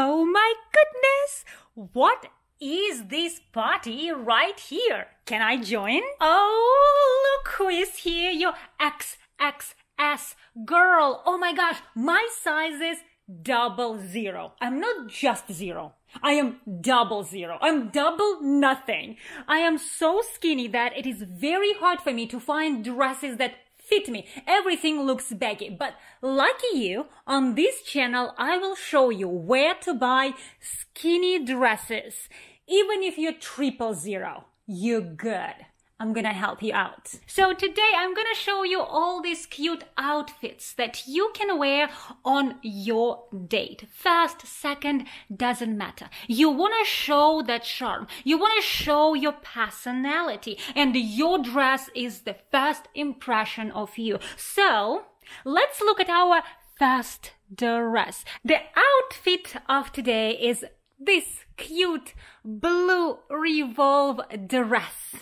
Oh my goodness! What is this party right here? Can I join? Oh, look who is here, your XXS girl. Oh my gosh, my size is double zero. I'm not just zero. I am double zero. I'm double nothing. I am so skinny that it is very hard for me to find dresses that fit me. Everything looks baggy. But lucky you, on this channel, I will show you where to buy skinny dresses. Even if you're triple zero, you're good. I'm gonna help you out. So today I'm gonna show you all these cute outfits that you can wear on your date. First, second, doesn't matter. You wanna show that charm. You wanna show your personality and your dress is the first impression of you. So let's look at our first dress. The outfit of today is this cute blue revolve dress.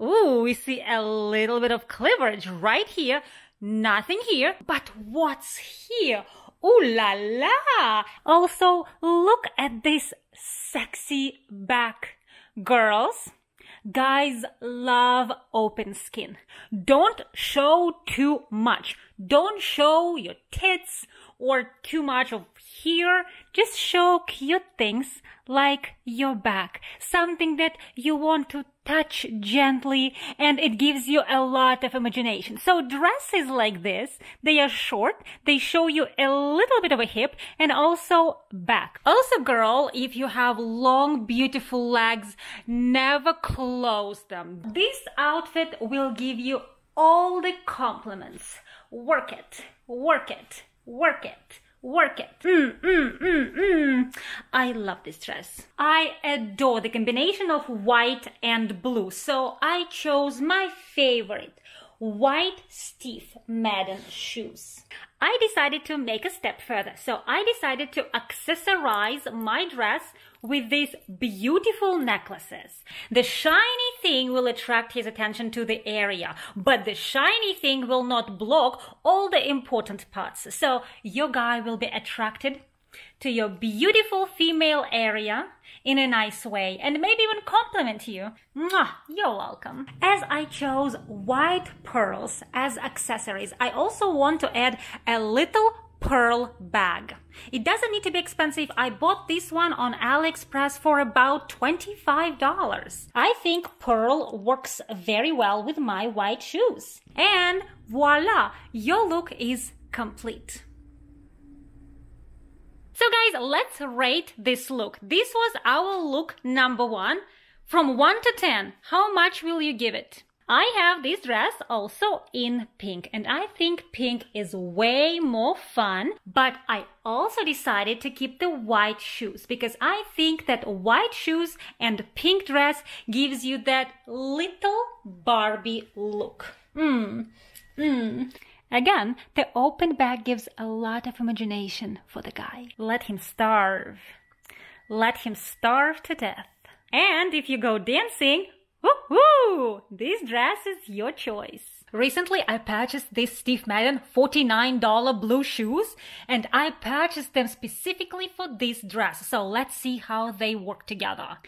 Ooh, we see a little bit of cleavage right here. Nothing here, but what's here? Ooh la la! Also, look at this sexy back. Girls, guys love open skin. Don't show too much. Don't show your tits or too much of here. Just show cute things like your back. Something that you want to touch gently and it gives you a lot of imagination. So dresses like this, they are short, they show you a little bit of a hip and also back. Also girl, if you have long beautiful legs, never close them. This outfit will give you all the compliments. Work it, work it, work it work it. Mm, mm, mm, mm. I love this dress. I adore the combination of white and blue, so I chose my favorite white Steve Madden shoes. I decided to make a step further, so I decided to accessorize my dress with these beautiful necklaces. The shiny thing will attract his attention to the area, but the shiny thing will not block all the important parts. So your guy will be attracted to your beautiful female area in a nice way and maybe even compliment you. Mwah, you're welcome. As I chose white pearls as accessories, I also want to add a little pearl bag. It doesn't need to be expensive. I bought this one on AliExpress for about $25. I think pearl works very well with my white shoes. And voila, your look is complete. So guys, let's rate this look. This was our look number one. From 1 to 10, how much will you give it? I have this dress also in pink and I think pink is way more fun, but I also decided to keep the white shoes because I think that white shoes and pink dress gives you that little Barbie look. Hmm. Hmm. Again, the open bag gives a lot of imagination for the guy. Let him starve. Let him starve to death. And if you go dancing, woohoo! This dress is your choice. Recently, I purchased this Steve Madden $49 blue shoes and I purchased them specifically for this dress. So let's see how they work together.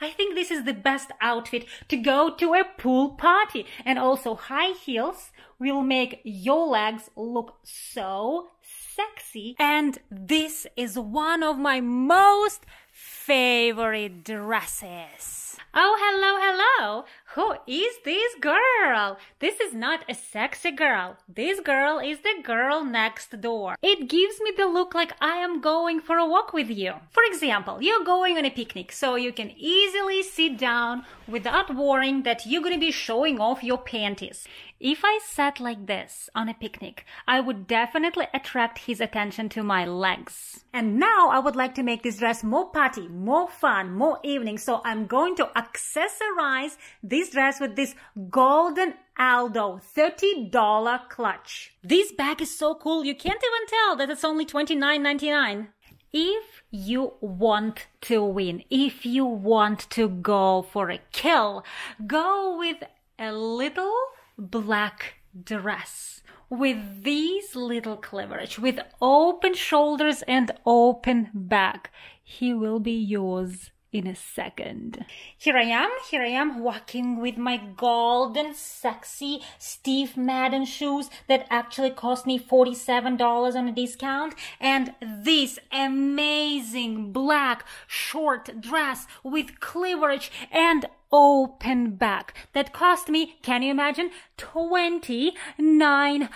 I think this is the best outfit to go to a pool party and also high heels will make your legs look so sexy. And this is one of my most favorite dresses. Oh, hello, hello. Who is this girl? This is not a sexy girl. This girl is the girl next door. It gives me the look like I am going for a walk with you. For example, you're going on a picnic, so you can easily sit down without worrying that you're gonna be showing off your panties. If I sat like this on a picnic, I would definitely attract his attention to my legs. And now I would like to make this dress more party, more fun, more evening. So I'm going to accessorize this dress with this golden Aldo $30 clutch. This bag is so cool. You can't even tell that it's only $29.99. If you want to win, if you want to go for a kill, go with a little black dress with these little cleavage, with open shoulders and open back. He will be yours in a second. Here I am, here I am walking with my golden, sexy Steve Madden shoes that actually cost me $47 on a discount. And this amazing black short dress with cleavage and open back that cost me, can you imagine, $29.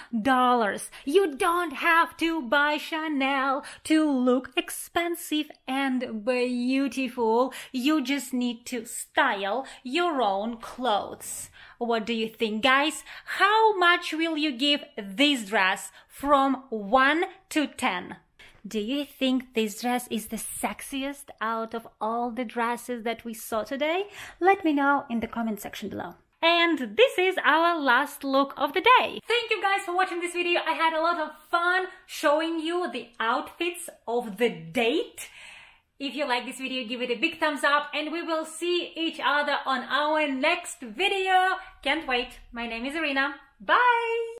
You don't have to buy Chanel to look expensive and beautiful. You just need to style your own clothes. What do you think, guys? How much will you give this dress from 1 to 10? Do you think this dress is the sexiest out of all the dresses that we saw today? Let me know in the comment section below. And this is our last look of the day. Thank you guys for watching this video. I had a lot of fun showing you the outfits of the date. If you like this video, give it a big thumbs up and we will see each other on our next video. Can't wait. My name is Irina. Bye!